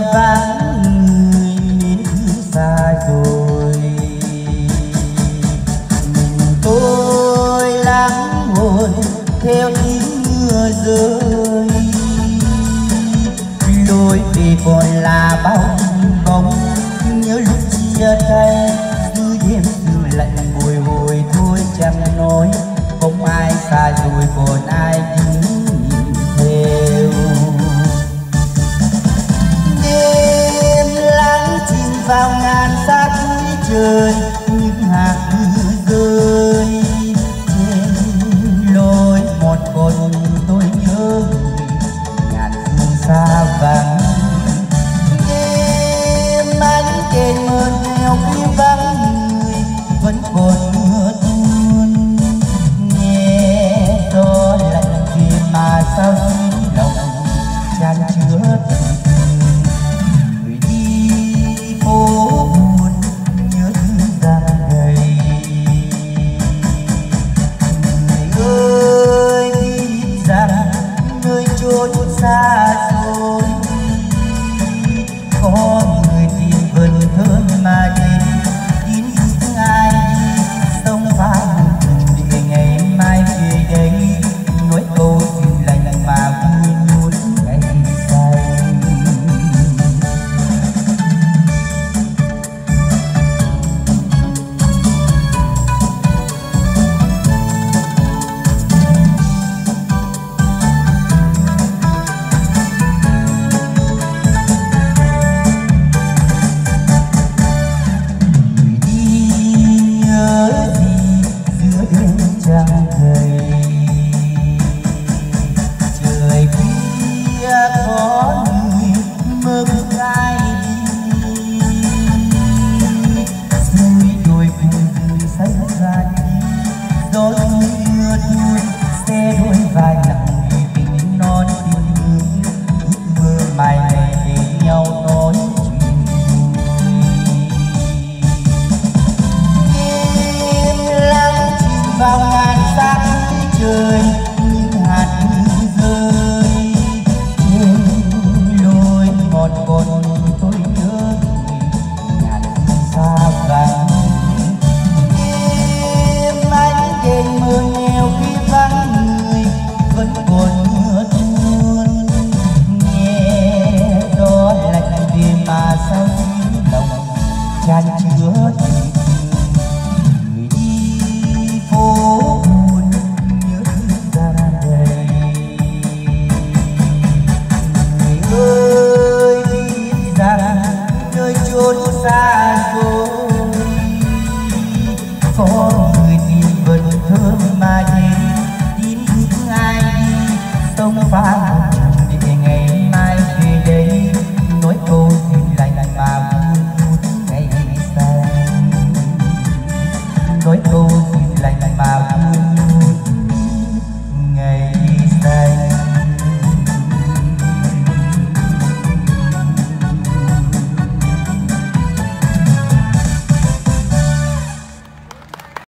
vắng người đến xa rồi mình tôi lắng hồn theo tiếng mưa rơi. rơi những hạt rơi. Trên lối một mình tôi nhớ ngàn phương xa vắng. Đêm anh trên mưa theo khi vắng người, vẫn còn mưa tuôn. Nghe tôi lạnh kia mà sao tonight. myself